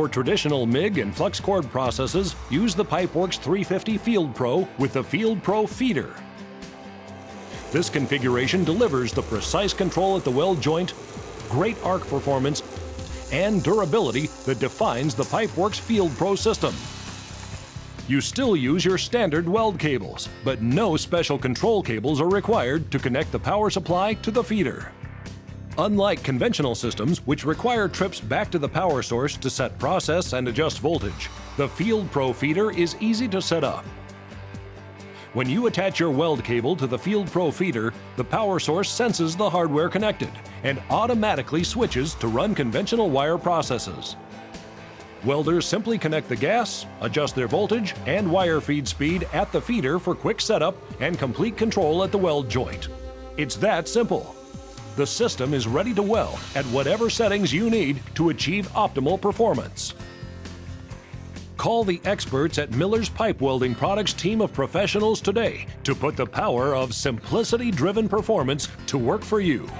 For traditional MIG and flux cored processes, use the PipeWorx 350 Field Pro with the Field Pro feeder. This configuration delivers the precise control at the weld joint, great arc performance, and durability that defines the PipeWorx Field Pro system. You still use your standard weld cables, but no special control cables are required to connect the power supply to the feeder. Unlike conventional systems, which require trips back to the power source to set process and adjust voltage, the Field Pro feeder is easy to set up. When you attach your weld cable to the Field Pro feeder, the power source senses the hardware connected and automatically switches to run conventional wire processes. Welders simply connect the gas, adjust their voltage and wire feed speed at the feeder for quick setup and complete control at the weld joint. It's that simple. The system is ready to weld at whatever settings you need to achieve optimal performance. Call the experts at Miller's Pipe Welding Products team of professionals today to put the power of simplicity driven performance to work for you.